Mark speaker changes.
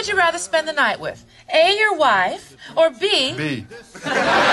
Speaker 1: would you rather spend the night with? A, your wife, or B?
Speaker 2: B.